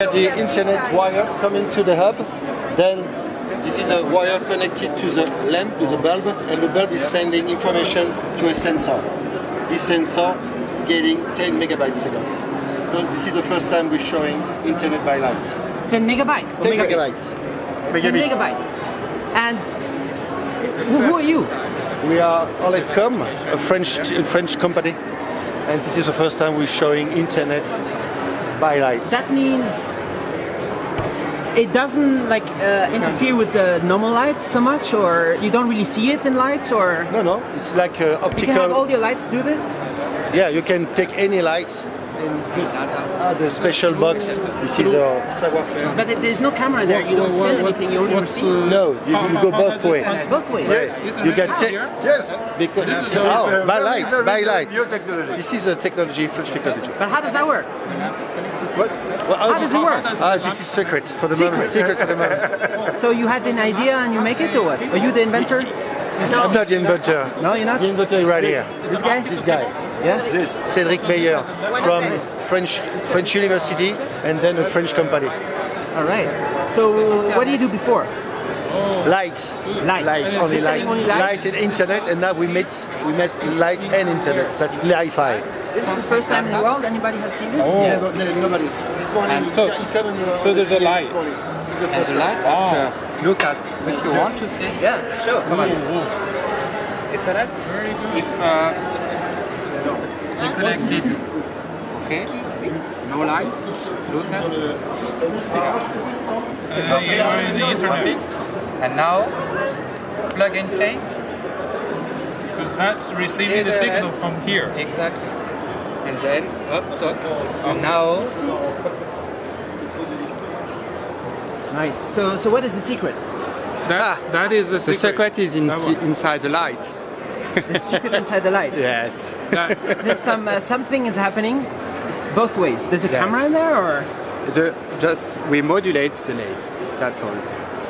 The internet wire coming to the hub, then this is a wire connected to the lamp, to the bulb, and the bulb is sending information to a sensor. This sensor getting 10 megabytes a second. So this is the first time we're showing internet by light. 10 megabyte. or 10 megabit? megabytes. 10 megabyte. And who, who are you? We are Oledcomm, a French a French company, and this is the first time we're showing internet by. That means it doesn't like uh, interfere with the normal light so much, or you don't really see it in lights, or no, no, it's like uh, you can have all your lights do this. Yeah, you can take any light and just add a special box. This is our savoir-faire. But there's no camera there. You don't send anything. You only receive. No, you, you go both ways. Both ways. Yes, you can take. Yes. Because oh, by light, by light. This is a technology, French technology. But how does that work? What? Well, How does it work? Ah, this is secret for the moment. Secret for the moment. So you had an idea and you make it, or what? Are you the inventor? I'm not the inventor. No, you're not. The inventor is right here. This guy? This guy. Yeah. This Cédric Meyer from French French University and then a French company. All right. So what do you do before? Light. Light. Light. Only light. selling only light? Light and internet and now we met we met light and internet. That's Li-Fi. This is the first time in the world anybody has seen this. Oh. Yes. nobody. This morning And so- you come and, uh, so there's a this light. morning. This is the And first the light after look at if you want to see Yeah, sure. Come on. internet. If uh, you connect it, okay, no light, look at Uh, you are in the internet. and now plug and play. Because that's receiving the signal from here. Exactly. And then up talk. And now Nice. So, so what is the secret? That, that is the The secret. secret is in, inside the light. The secret inside the light. Yes. There's some uh, something is happening both ways. There's a Yes. camera in there, or The, just we modulate the light. That's all.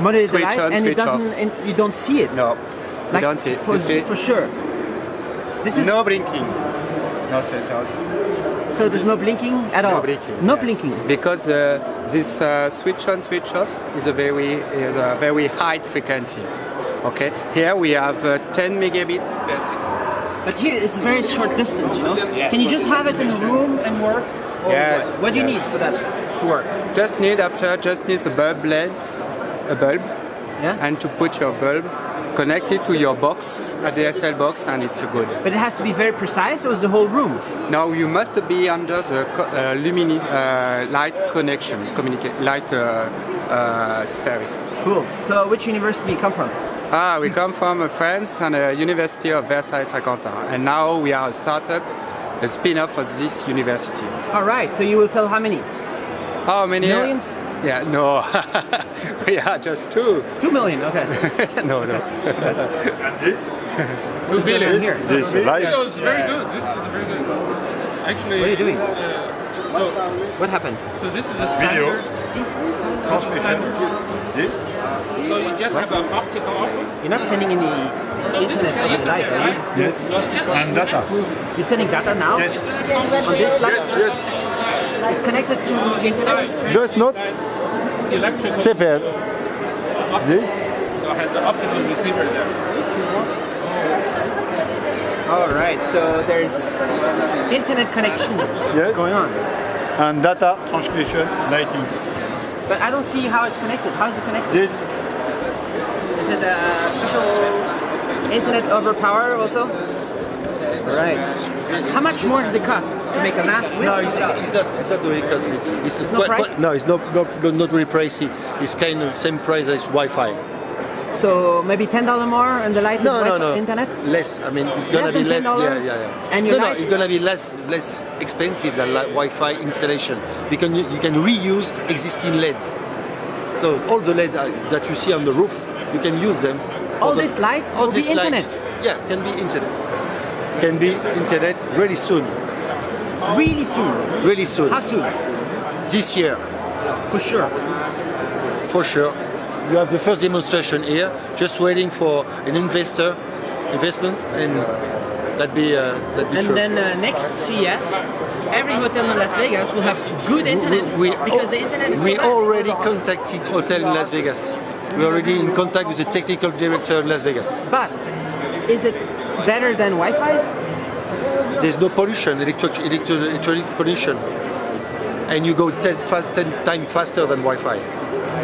modulate the light, on, and it doesn't. And you don't see it. No, like, we don't see it. for, You see? for sure. This is No blinking. No sensors. so. There's no blinking at all. No blinking. No yes. blinking. Because uh, this uh, switch on, switch off is a very is a very high frequency. Okay. Here we have uh, 10 megabits per second. But here it's a very short distance. You know. Can you just have it in a room and work? Or Yes, What, what do you yes. need for that to work? Just need after just needs a bulb LED, a bulb, Yeah. and to put your bulb, connect it to your box, a DSL box, and it's good. But it has to be very precise, or is the whole room? Now you must be under the co- uh, lumini- uh, light connection, communicate light uh, uh, spheric. Cool. So which university you come from? Ah, we come from France and the University of Versailles-Saint-Quentin, and now we are a startup, a spin-off of this university. All right. So you will sell how many? How many? Millions? Yeah, no, we are just two. Two million. Okay. no, no. And Two billion. Here. This light. No, it's very good. This is very good. Actually, What are you doing? uh, so, What happened? so this is a standard. Transmission. This. So you just have an optical output. You're not sending any internet over the light, are you? Yes. And data. You're sending data now? Yes. On this light? Yes. yes. It's connected to the internet? Just not Electrical. CPL. This. So it has an optical receiver there. All right. So there's internet connection Yes. going on. And data transmission lighting. But I don't see how it's connected. How is it connected? This. Is it a special internet over power also? All right. How much more does it cost to make a map? No, it's, it's not. It's not very costly. It's, no price? no, it's not, not not very pricey. It's kind of same price as Wi-Fi. So maybe ten dollar more and the light No, no, no. internet. Less. I mean, it's gonna Less be less. $10? Yeah, yeah, yeah. And your no, no, it's gonna be less less expensive than like Wi-Fi installation because you, you can reuse existing LED. So all the LED that- uh, that you see on the roof, you can use them. All the- this light all will be this light- internet. Yeah, can be internet. Can be internet really soon. Really soon. Really soon. How soon? This year. For sure. For sure. You have the first demonstration here, just waiting for an investor, investment, and That'd be uh, that'd be And true. then uh, next CES, every hotel in Las Vegas will have good internet we because the internet is we so already contacted hotel in Las Vegas. We're already in contact with the technical director in Las Vegas. But is it better than Wi-Fi? There's no pollution, electric, electro, electronic pollution, and you go 10, fa- 10 times faster than Wi-Fi.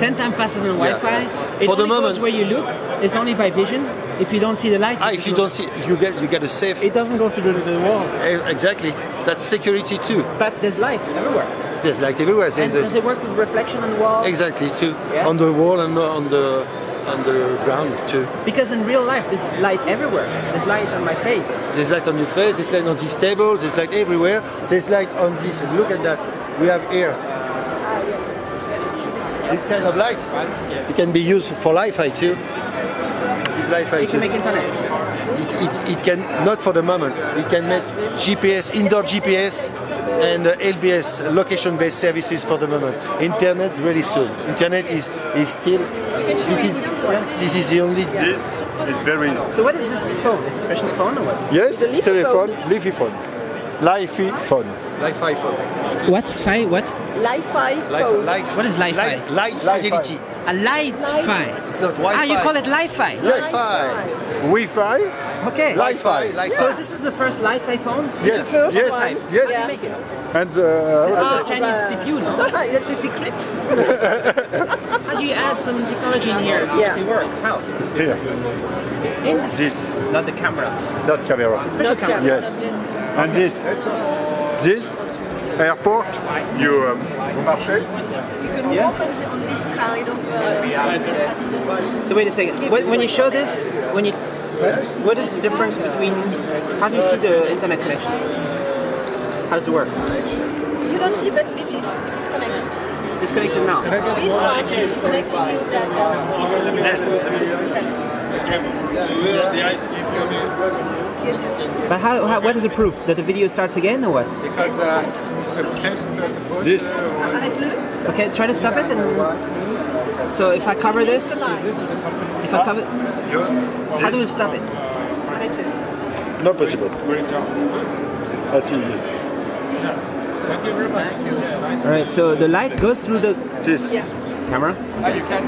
Ten times faster than Wi-Fi. It For the moment- where you look. It's only by vision. If you don't see the light, Ah, if you don't see, you get you get a safe. it doesn't go through the, the wall. Eh, Exactly. That's security too. But there's light everywhere. There's light everywhere. And a- does it work with reflection on the wall? exactly too. Yeah. On the wall and on the on the ground too. Because in real life, there's light everywhere. There's light on my face. There's light on your face. There's light on this table. There's light everywhere. There's light on this. Look at that. We have here. This kind of light. It can be used for Wi-Fi too. This Wi-Fi You too. can make internet. It, it, it can not for the moment. It can make GPS, indoor GPS, and uh, LBS, location-based services for the moment. Internet really soon. Internet is is still. This is this is the only. This is very So what is this phone? It's a special phone or what? yes, telephone, Li-Fi phone, Li-Fi phone. Wi-Fi phone. What? Fi? What? Li-Fi Life, phone. life, What is Wi-Fi? Light, light fidelity. A light Light. fi. It's not Wi-Fi. Ah, you call it Li-Fi. Wi-Fi. Wi-Fi. Okay. Wi-Fi. Like So this is the first Li-Fi phone? Yes, first yes, one. How do yes. you make it? And This uh, is Ah, a Chinese uh, CPU, no? That's a secret. How do you add some technology in here to Yeah. work? How? here, In the, this, not the camera. not camera. Special Not camera. camera. Yes, and this, this airport. You um, vous marchez. You can Yeah. walk on, on this kind of. Uh, So wait a second. When, when you show this, when you, what is the difference between? How do you see the internet connection? How does it work? you don't see, but this is disconnected. Disconnected now. This one is connecting your data to this telephone. But how, how? What is the proof that the video starts again or what? Because uh, This, Okay, try to stop it and. So if I cover this, if I cover, it. how do you stop it? Arrête-le. not possible. That's it, yes. All right. So the light goes through the This. camera. Ah, you can